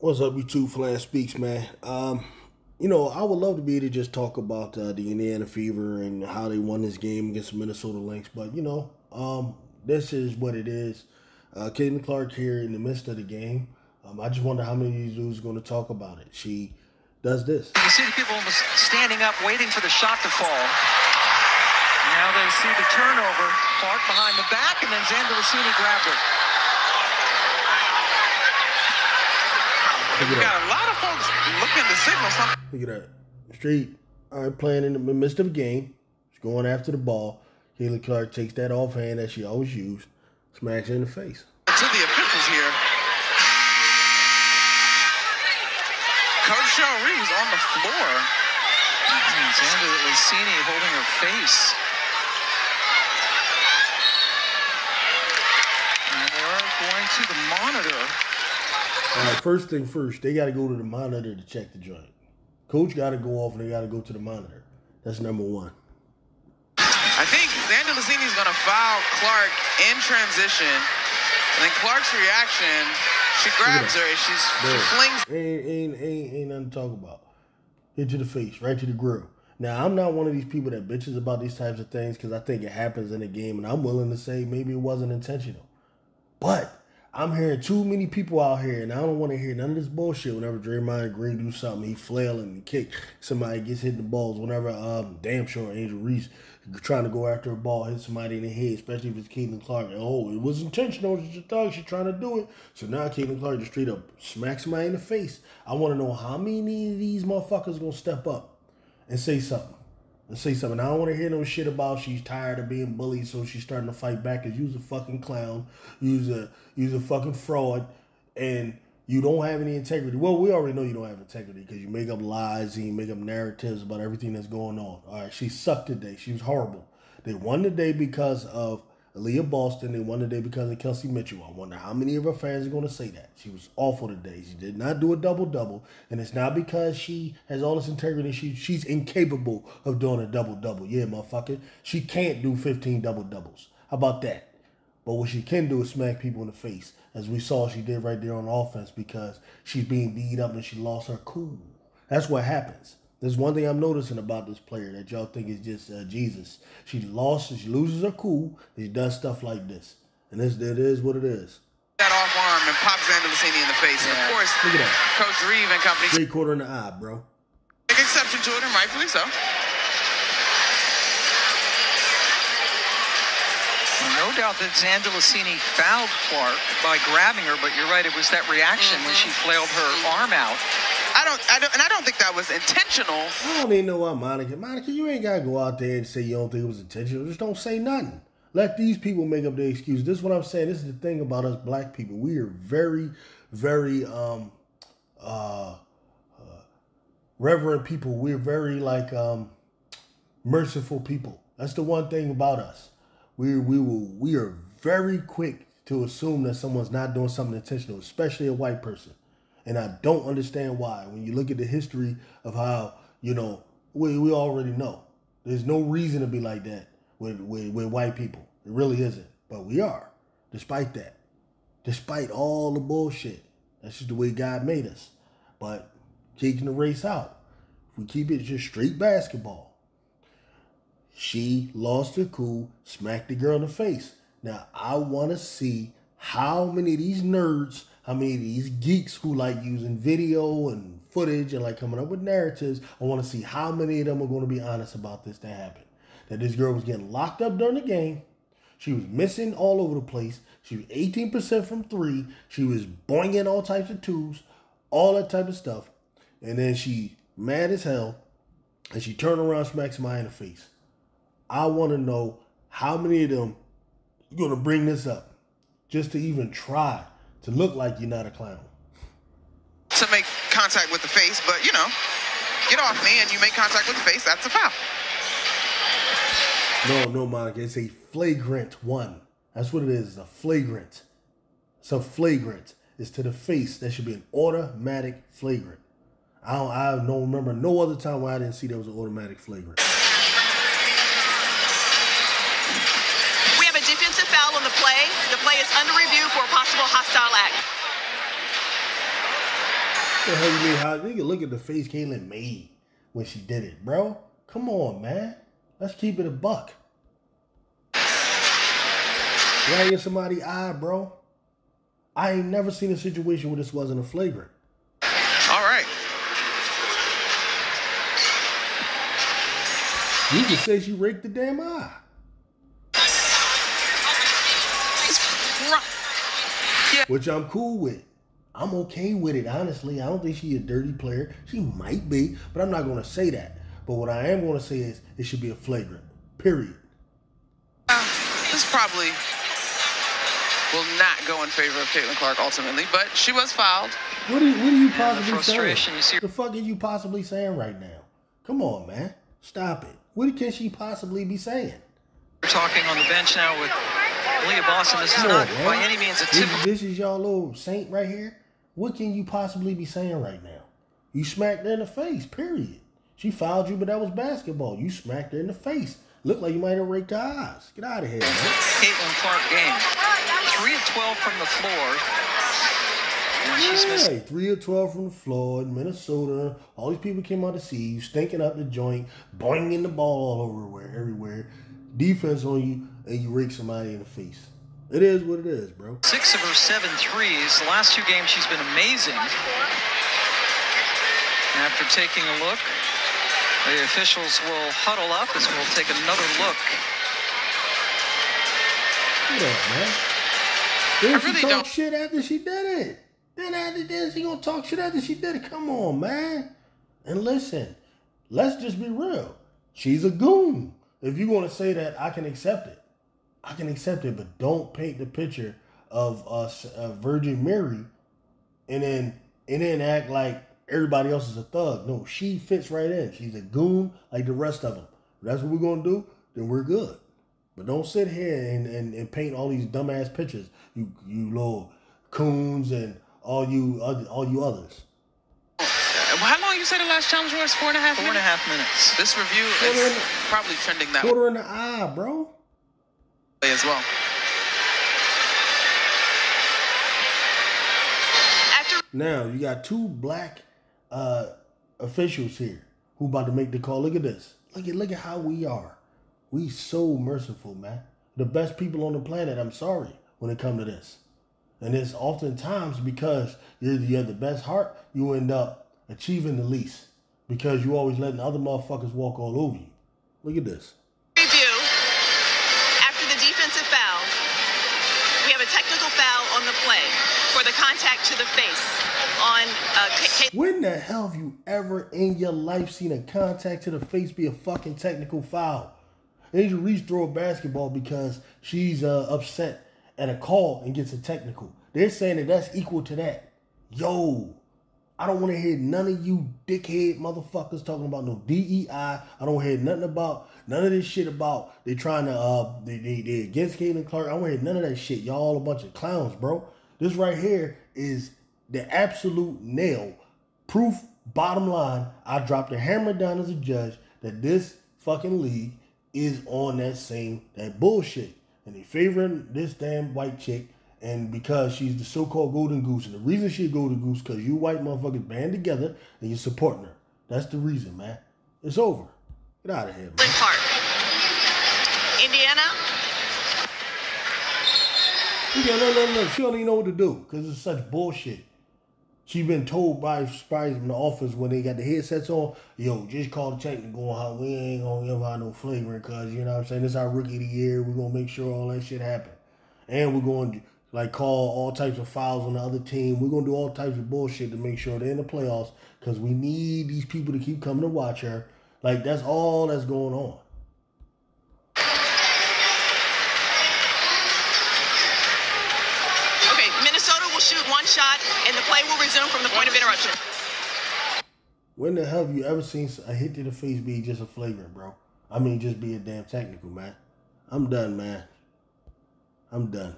What's up, you two Fulan Speaks, man? Um, you know, I would love to be able to just talk about uh, the Indiana Fever and how they won this game against the Minnesota Lynx, but you know, um, this is what it is. Uh, Clark here in the midst of the game. Um, I just wonder how many of these dudes going to talk about it. She does this. You see the people almost standing up, waiting for the shot to fall. Now they see the turnover. Clark behind the back, and then Zandalasini grabbed her. We got a lot of folks looking to signal something. Look at that. Street all right, playing in the midst of a game. She's going after the ball. Caitlin Clark takes that offhand that she always used, smacks her in the face. To the officials here. Coach Cheryl Reeves on the floor. Zandalasini holding her face. And they're going to the monitor. Right, first thing first, they got to go to the monitor to check the joint. Coach got to go off and they got to go to the monitor. That's number one. I think Zandalasini's going to foul Clark in transition. And then Clark's reaction, she grabs her and she's, she flings Ain't, ain't, ain't, ain't nothing to talk about. Hit to the face, right to the grill. Now, I'm not one of these people that bitches about these types of things because I think it happens in a game, and I'm willing to say maybe it wasn't intentional. But I'm hearing too many people out here, and I don't want to hear none of this bullshit. Whenever Draymond Green do something, he flailing and kick. Somebody gets hit in the balls. Whenever um, damn sure Angel Reese trying to go after a ball, hit somebody in the head, especially if it's Caitlin Clark. Oh, it was intentional. It's just thug. She's trying to do it. So now Caitlin Clark just straight up smacks somebody in the face. I want to know how many of these motherfuckers gonna step up and say something. Say something. I don't want to hear no shit about she's tired of being bullied, so she's starting to fight back. Cause you's a fucking clown, you's a you's a fucking fraud, and you don't have any integrity. Well, we already know you don't have integrity because you make up lies and you make up narratives about everything that's going on. All right, she sucked today. She was horrible. They won today because of Aliyah Boston. They won today because of Kelsey Mitchell. I wonder how many of her fans are going to say that. She was awful today. She did not do a double double. And it's not because she has all this integrity. She She's incapable of doing a double double. Yeah, motherfucker. She can't do 15 double doubles. How about that? But what she can do is smack people in the face, as we saw she did right there on offense because she's being beat up and she lost her cool. That's what happens. There's one thing I'm noticing about this player that y'all think is just uh, Jesus. She lost, she loses her cool, she does stuff like this. And this, it is what it is. that off arm and pops Zandalasini in the face. And of course, Look at that. Coach Reeve and company Three quarter in the eye, bro. take exception to it, and rightfully so. No doubt that Zandalasini fouled Clark by grabbing her, but you're right, it was that reaction when she flailed her arm out. Don't, I don't, and I don't think that was intentional. I don't even know why Monica. Monica, you ain't gotta go out there and say you don't think it was intentional. Just don't say nothing. Let these people make up their excuse. This is what I'm saying. This is the thing about us black people. We are very, very um uh, uh reverent people. We're very like um merciful people. That's the one thing about us. We we will we are very quick to assume that someone's not doing something intentional, especially a white person. And I don't understand why. When you look at the history of how, you know, we, we already know. There's no reason to be like that with, with, with white people. It really isn't. But we are, despite that. Despite all the bullshit. That's just the way God made us. But taking the race out. If we keep it just straight basketball. She lost her cool, smacked the girl in the face. Now I want to see how many of these nerds, how many of these geeks who like using video and footage and like coming up with narratives. I want to see how many of them are going to be honest about this that happened. That this girl was getting locked up during the game. She was missing all over the place. She was 18% from three. She was boinging all types of twos, all that type of stuff. And then she mad as hell, and she turned around, smacked my in the face. I want to know how many of them are going to bring this up just to even try to look like you're not a clown. to make contact with the face, but you know, get off me and you make contact with the face, that's a foul. No, no, Monica. It's a flagrant one. That's what it is, a flagrant. It's a flagrant. It's to the face. That should be an automatic flagrant. I don't. I don't remember no other time where I didn't see there was an automatic flagrant. We have a defensive foul on the play. The play is under review for a possible hostile act. the hell you mean? How nigga look at the face Kaylin made when she did it, bro? Come on, man. Let's keep it a buck. Right in somebody's eye, bro. I ain't never seen a situation where this wasn't a flagrant. All right. You can say she raked the damn eye. Which I'm cool with. I'm okay with it, honestly. I don't think she's a dirty player. She might be, but I'm not going to say that. But what I am going to say is it should be a flagrant. Period. Uh, this probably will not go in favor of Caitlin Clark ultimately, but she was fouled. What are you, what are you possibly frustration you saying? see- The fuck are you possibly saying right now? Come on, man. Stop it. What can she possibly be saying? We're talking on the bench now with Leah Boston. This is not man. by any means a typical this is y'all little saint right here. What can you possibly be saying right now? You smacked her in the face, period. She fouled you, but that was basketball. You smacked her in the face. Looked like you might have raked her eyes. Get out of here, man. Caitlin Clark game. Three of 12 from the floor. And she's missed Yeah, three or twelve from the floor in Minnesota. All these people came out to see you, stinking up the joint, boinging the ball all over where everywhere. Defense on you, and you rake somebody in the face. It is what it is, bro. six of her seven threes. The last two games she's been amazing. After taking a look, the officials will huddle up as we'll take another look. Look at that, man. Then I she really talk don't- shit after she did it. Then after this, she gonna talk shit after she did it. Come on, man. And listen, let's just be real. She's a goon. If you want to say that, I can accept it. I can accept it, but don't paint the picture of us, uh, Virgin Mary, and then and then act like everybody else is a thug. No, she fits right in. She's a goon like the rest of them. If that's what we're gonna do, then we're good. But don't sit here and, and, and paint all these dumbass pictures. You you little coons and all you all you others. Uh, How long you say the last challenge was? Four and a half Four and a minutes? half minutes. This review is probably trending that Quarter in the eye, bro. Way as well. After Now you got two black uh, officials here who about to make the call. Look at this. Look at look at how we are. We so merciful, man. The best people on the planet. I'm sorry when it come to this, and it's oftentimes because you're you have the best heart, you end up achieving the least because you always letting other motherfuckers walk all over you. Look at this. Defensive foul, we have a technical foul on the play for the contact to the face on uh, K- When the hell have you ever in your life seen a contact to the face be a fucking technical foul? Angel Reese throw a basketball because she's uh, upset at a call and gets a technical. They're saying that that's equal to that. Yo, I don't want to hear none of you dickhead motherfuckers talking about no DEI. I don't hear nothing about none of this shit about they trying to uh they they, they against Caitlin Clark. I don't hear none of that shit. Y'all all a bunch of clowns, bro. This right here is the absolute nail proof. Bottom line, I dropped the hammer down as a judge that this fucking league is on that same that bullshit, and they favoring this damn white chick. And because she's the so-called golden goose, and the reason she's a golden goose, because you white motherfuckers band together and you're supporting her. That's the reason, man. It's over. Get out of here, man. Lynn Park. Indiana, Yeah, no, no, no. She don't even know what to do because it's such bullshit. She been told by spies in the office when they got the headsets on, yo, just call the check and go on how we ain't gonna give out no flagrant because you know what I'm saying. This our rookie of the year. We're gonna make sure all that shit happen, and we're going to like call all types of fouls on the other team. We're gonna do all types of bullshit to make sure they're in the playoffs because we need these people to keep coming to watch her. Like that's all that's going on. okay, Minnesota will shoot one shot and the play will resume from the point of interruption. When the hell have you ever seen a hit to the face be just a flagrant, bro? I mean, just be a damn technical, man. I'm done, man. I'm done.